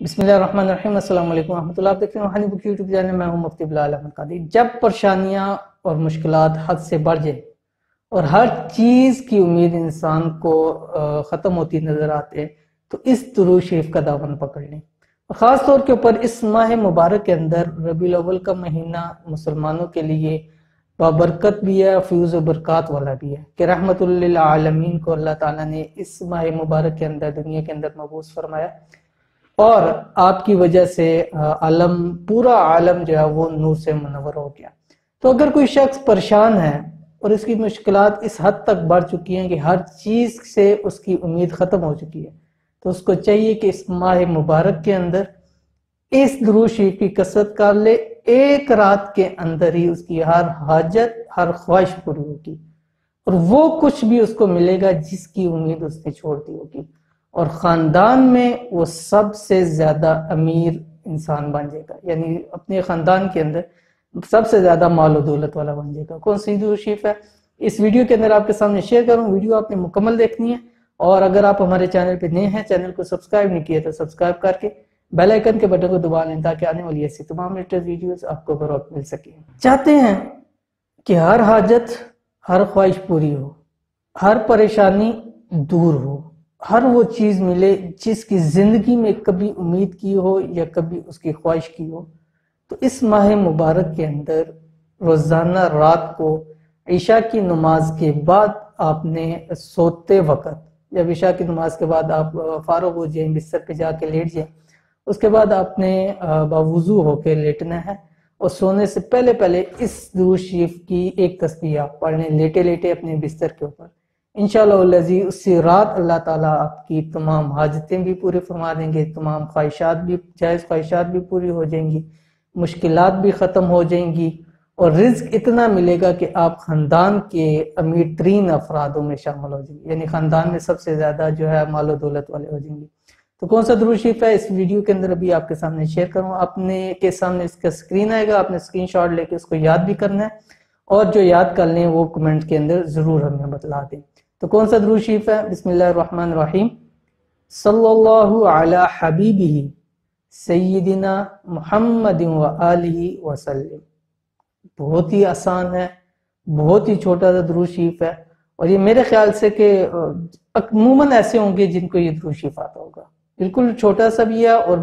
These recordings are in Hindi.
अस्सलाम आप हैं यूट्यूब चैनल। मैं हूँ मुफ्ती अहमद कादी जब परेशानियाँ और हद से बढ़ जाए और हर चीज़ की उम्मीद इंसान को ख़त्म होती नज़र आते तो इस दुरूद शरीफ का दामन पकड़ लें। ख़ास तौर के ऊपर इस माह मुबारक के अंदर रबी अव्वल का महीना मुसलमानों के लिए बाबरकत भी है, फ्यूज़ बरकत वाला भी है कि रहमतुल्लिल को अल्लाह ताला ने इस माह मुबारक के अंदर, दुनिया के अंदर मबूस फरमाया। और आपकी वजह से आलम, पूरा आलम जो है वो नूर से मुनवर हो गया। तो अगर कोई शख्स परेशान है और इसकी मुश्किल इस हद तक बढ़ चुकी हैं कि हर चीज़ से उसकी उम्मीद खत्म हो चुकी है तो उसको चाहिए कि इस माह मुबारक के अंदर इस शरीफ की कसरत कर ले। एक रात के अंदर ही उसकी हर हाजत, हर ख्वाहिश पूरी होगी और वो कुछ भी उसको मिलेगा जिसकी उम्मीद उसने छोड़ दी होगी। और ख़ानदान में वो सबसे ज़्यादा अमीर इंसान बन जाएगा। यानी अपने ख़ानदान के अंदर सबसे ज़्यादा माल दौलत वाला बन जाएगा। कौन सी शरीफ है? इस वीडियो के अंदर आपके सामने शेयर करूँ। वीडियो आपने मुकम्मल देखनी है। और अगर आप हमारे चैनल पर नए हैं, चैनल को सब्सक्राइब नहीं किया तो सब्सक्राइब करके बेल आइकन के बटन को दबा लें, ताकि आने वाली ऐसी तमाम लेटेस्ट वीडियोस आपको बर मिल सके। चाहते हैं कि हर हाजत, हर ख्वाहिश पूरी हो, हर परेशानी दूर हो हर वो चीज़ मिले जिसकी ज़िंदगी में कभी उम्मीद की हो या कभी उसकी ख्वाहिश की हो। तो इस माह मुबारक के अंदर रोज़ाना रात को ईशा की नमाज़ के बाद आपने सोते वक्त, जब ईशा की नमाज़ के बाद आप फारूक हो जाए, बिस्तर पे जाके लेट जाए, उसके बाद आपने बावजू होकर लेटना है और सोने से पहले पहले इस दूर शरीफ की एक तस्वीर आप पढ़ने लेटे लेटे अपने बिस्तर के ऊपर। इनशालाजी उसी रात अल्लाह ताला आपकी तमाम हाजतें भी पूरी फरमा देंगे, तमाम ख्वाहिशात भी, जायज़ ख्वाहिशात भी पूरी हो जाएँगी मुश्किल भी ख़त्म हो जाएँगी और रिज्क इतना मिलेगा कि आप ख़ानदान के अमीर तरीन अफरादों में शामिल हो जाएँगे, यानी ख़ानदान में सबसे ज़्यादा जो है मालो दौलत वाले हो जाएँगे। तो कौन सा दुरुशीफ है? इस वीडियो के अंदर अभी आपके सामने शेयर करूँ। अपने के सामने इसका स्क्रीन आएगा, आपने स्क्रीन शॉट लेके उसको याद भी करना है और जो याद कर लें वो कमेंट के अंदर ज़रूर हमें बतला दें। तो कौन सा दरूद शरीफ है? बिस्मिल्लाहिर्रहमानिर्रहीम। सल्लल्लाहु अला हबीबिही सैयदिना मुहम्मद वसल्लम। बहुत ही आसान है, बहुत ही छोटा सा दरूद शरीफ है। और ये मेरे ख्याल से कि अमूमन ऐसे होंगे जिनको ये दरूद शरीफ आता होगा। बिल्कुल छोटा सा भी है और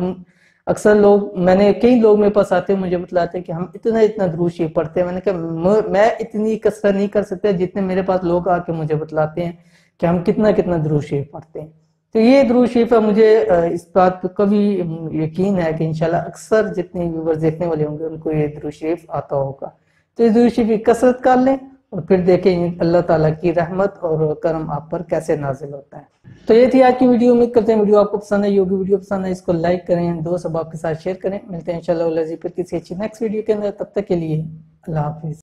अक्सर लोग, मैंने कई लोग मेरे पास आते हैं, मुझे बतलाते हैं कि हम इतना इतना दरूद शरीफ पढ़ते हैं। मैंने कहा, मैं इतनी कसरत नहीं कर सकता जितने मेरे पास लोग आके मुझे बतलाते हैं कि हम कितना कितना दरूद शरीफ पढ़ते हैं। तो ये दरूद शरीफ है मुझे इस बात पर कभी यकीन है कि इंशाल्लाह अक्सर जितने व्यूवर्स देखने वाले होंगे, उनको ये दरूद शरीफ आता होगा। तो इस दरूद शरीफ की कसरत कर लें और फिर देखें अल्लाह ताला की रहमत और करम आप पर कैसे नाजिल होता है। तो ये थी आज की वीडियो। उम्मीद करते हैं वीडियो आपको पसंद है योगी वीडियो पसंद है इसको लाइक करें, दोस्त अब आपके साथ शेयर करें। मिलते हैं इंशाल्लाह फिर किसी अच्छी नेक्स्ट वीडियो के अंदर। तब तक के लिए अल्लाह हाफिज।